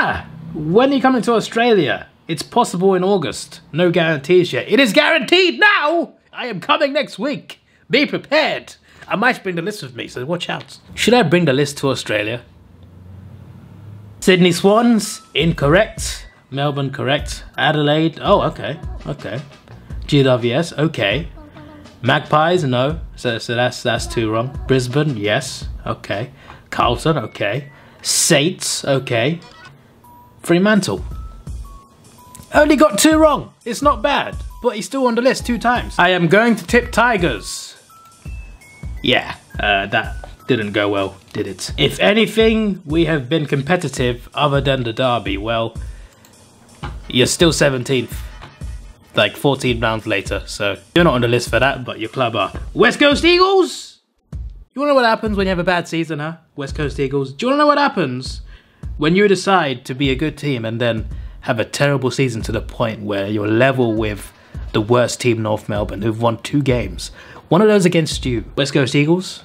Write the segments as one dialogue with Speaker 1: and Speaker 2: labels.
Speaker 1: Ah, when are you coming to Australia? It's possible in August. No guarantees yet. It is guaranteed now! I am coming next week. Be prepared. I might bring the list with me, so watch out. Should I bring the list to Australia? Sydney Swans, incorrect. Melbourne, correct. Adelaide, oh, okay, okay. GWS, okay. Magpies, no. So, so that's that's two wrong. Brisbane, yes, okay. Carlton, okay. Saints, okay. Fremantle. Only got two wrong. It's not bad, but he's still on the list two times. I am going to tip Tigers. Yeah, uh, that didn't go well, did it? If anything, we have been competitive other than the derby. Well, you're still 17th. Like 14 rounds later, so you're not on the list for that, but your club are. West Coast Eagles! You wanna know what happens when you have a bad season, huh? West Coast Eagles. Do you wanna know what happens when you decide to be a good team and then have a terrible season to the point where you're level with the worst team, North Melbourne, who've won two games? One of those against you. West Coast Eagles,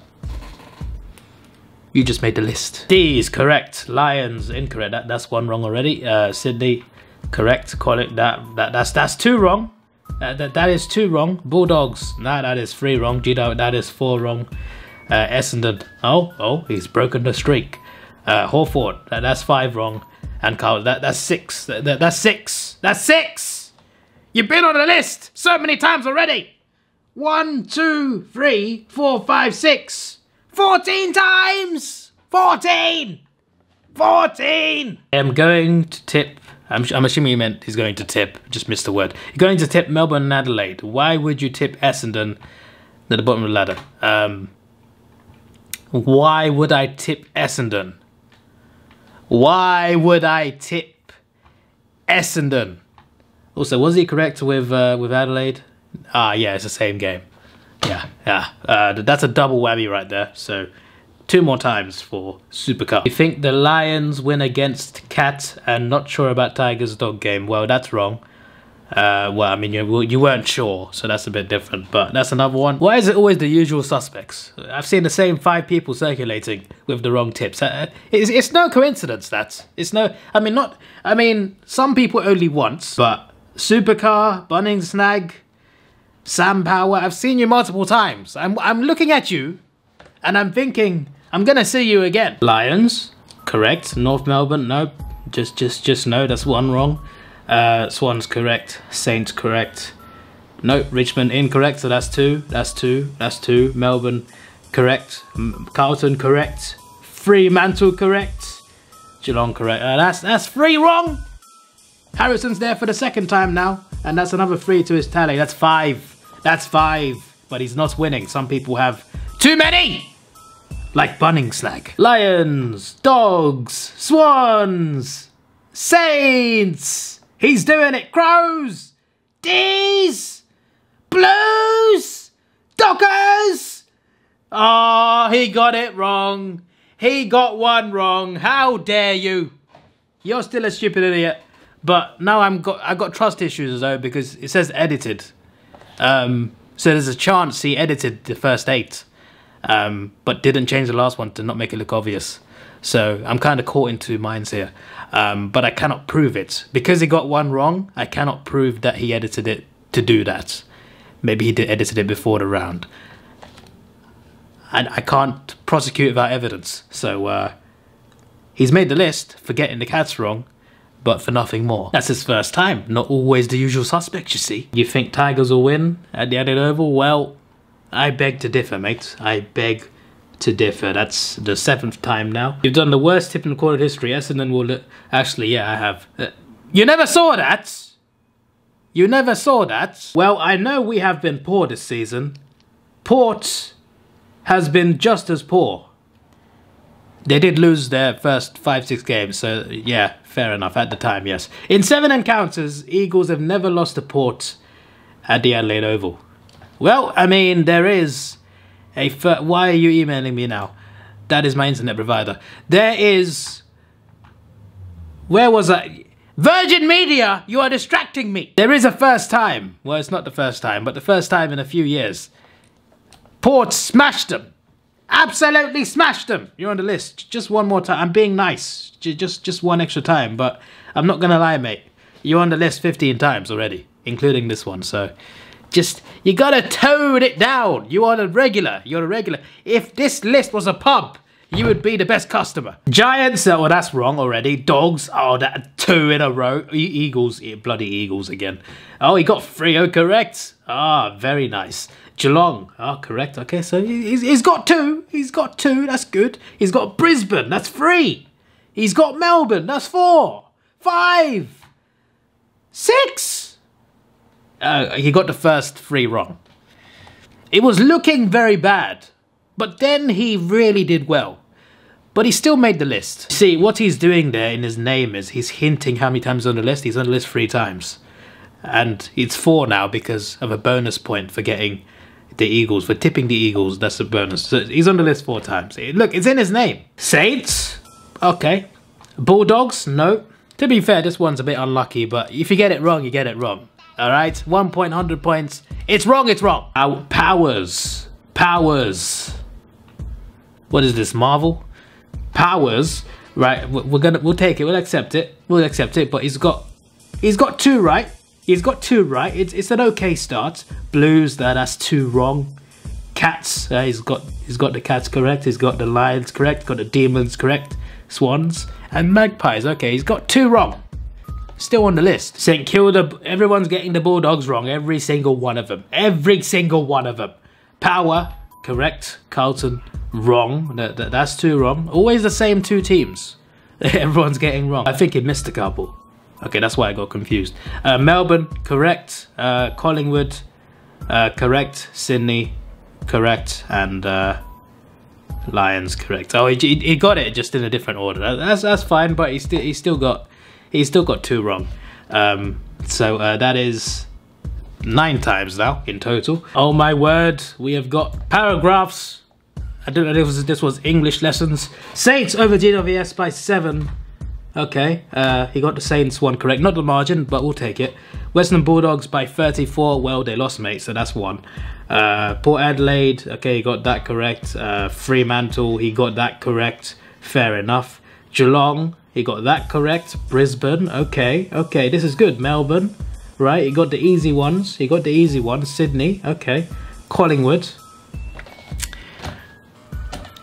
Speaker 1: you just made the list. D is correct. Lions incorrect. That, that's one wrong already. Uh, Sydney correct. Call it that. That that's that's two wrong. That, that, is two wrong. Bulldogs. Nah, that is three wrong. Gito, that is four wrong. Uh, Essendon. Oh, oh, he's broken the streak. Uh. That, that's five wrong. And Carl. That that's six. That, that, that's six. That's six. You've been on the list so many times already. One, two, three, four, five, six. 14 times! 14! 14! I'm going to tip, I'm, I'm assuming you meant he's going to tip, just missed the word. You're going to tip Melbourne and Adelaide. Why would you tip Essendon at the bottom of the ladder? Um, why would I tip Essendon? Why would I tip Essendon? Also, was he correct with uh, with Adelaide? Ah, yeah, it's the same game. Yeah, yeah. Uh, that's a double whammy right there. So two more times for Super Cup. You think the Lions win against Cats and not sure about Tigers dog game? Well, that's wrong. Uh, well, I mean, you, you weren't sure, so that's a bit different, but that's another one. Why is it always the usual suspects? I've seen the same five people circulating with the wrong tips. Uh, it's, it's no coincidence, that. It's no, I mean, not, I mean, some people only once, but Supercar, Bunnings Snag, Sam Power, I've seen you multiple times. I'm, I'm looking at you and I'm thinking, I'm gonna see you again. Lions, correct. North Melbourne, no. Just, just, just no, that's one wrong. Uh, Swans, correct. Saints, correct. No, Richmond, incorrect, so that's two. That's two, that's two. Melbourne, correct. Carlton, correct. Fremantle, correct. Geelong, correct. Uh, that's, that's three wrong. Harrison's there for the second time now, and that's another three to his tally. That's five. That's five. But he's not winning. Some people have too many! Like Bunningslag. Lions, dogs, swans, saints. He's doing it. Crows, D's, blues, dockers. Oh, he got it wrong. He got one wrong. How dare you? You're still a stupid idiot. But now I'm got I got trust issues though because it says edited. Um, so there's a chance he edited the first eight, um, but didn't change the last one to not make it look obvious. So I'm kind of caught in two minds here, um, but I cannot prove it because he got one wrong. I cannot prove that he edited it to do that. Maybe he did edited it before the round. And I can't prosecute without evidence. So uh, he's made the list for getting the cats wrong, but for nothing more. That's his first time, not always the usual suspects, you see. You think Tigers will win at the Adelaide Oval? Well, I beg to differ, mate. I beg to differ. That's the seventh time now. You've done the worst tip in recorded history. Essendon will... Actually, yeah, I have. Uh, you never saw that! You never saw that? Well, I know we have been poor this season. Port has been just as poor. They did lose their first five, six games, so yeah, fair enough at the time, yes. In seven encounters, Eagles have never lost a port at the Adelaide Oval. Well, I mean, there is a. Why are you emailing me now? That is my internet provider. There is. Where was I? Virgin Media, you are distracting me. There is a first time. Well, it's not the first time, but the first time in a few years. Port smashed them Absolutely smashed them. You're on the list. Just one more time. I'm being nice. Just just one extra time, but I'm not gonna lie, mate. You're on the list 15 times already, including this one. So, just you gotta tone it down. You are a regular. You're a regular. If this list was a pub, you would be the best customer. Giants, oh, well, that's wrong already. Dogs, oh, that two in a row. E Eagles, bloody Eagles again. Oh, he got three, oh, correct. Ah, very nice. Geelong, oh, correct. Okay, so he's, he's got two. He's got two, that's good. He's got Brisbane, that's three. He's got Melbourne, that's four. Five. Six. Uh, he got the first three wrong. It was looking very bad, but then he really did well. But he still made the list. See, what he's doing there in his name is he's hinting how many times on the list. He's on the list three times. And it's four now because of a bonus point for getting the Eagles, for tipping the Eagles. That's a bonus. So he's on the list four times. Look, it's in his name. Saints? Okay. Bulldogs? No. To be fair, this one's a bit unlucky, but if you get it wrong, you get it wrong. Alright? One point, 100 points. It's wrong, it's wrong. Our powers. Powers. What is this, Marvel? powers, right? We're gonna we'll take it. We'll accept it. We'll accept it. But he's got he's got two right. He's got two right. It's it's an okay start. Blues, that that's two wrong. Cats, uh, he's got he's got the cats correct. He's got the lions correct. Got the demons correct. Swans and magpies. Okay, he's got two wrong. Still on the list. St Kilda, everyone's getting the Bulldogs wrong. Every single one of them. Every single one of them. Power, correct. Carlton, wrong. That, that, that's two wrong. Always the same two teams. Everyone's getting wrong. I think he missed a couple. Okay, that's why I got confused. Uh, Melbourne, correct. Uh, Collingwood, uh, correct. Sydney, correct. And uh, Lions, correct. Oh, he, he, got it just in a different order. That's that's fine, but he still he still got he still got two wrong. Um, so uh, that is nine times now in total. Oh my word, we have got paragraphs I don't know if this was English lessons. Saints over GWS by 7. Okay, uh, he got the Saints one correct. Not the margin, but we'll take it. Western Bulldogs by 34. Well, they lost, mate, so that's one. Uh, Port Adelaide, okay, he got that correct. Uh, Fremantle, he got that correct. Fair enough. Geelong, he got that correct. Brisbane, okay, okay, this is good. Melbourne, right, he got the easy ones. He got the easy ones. Sydney, okay. Collingwood,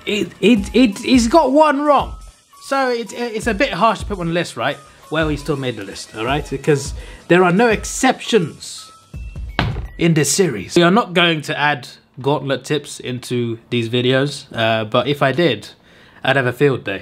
Speaker 1: it, it, it, he's got one wrong. So it, it's a bit harsh to put on the list, right? Well, he still made the list, all right? Because there are no exceptions in this series. We are not going to add gauntlet tips into these videos, uh, but if I did, I'd have a field day.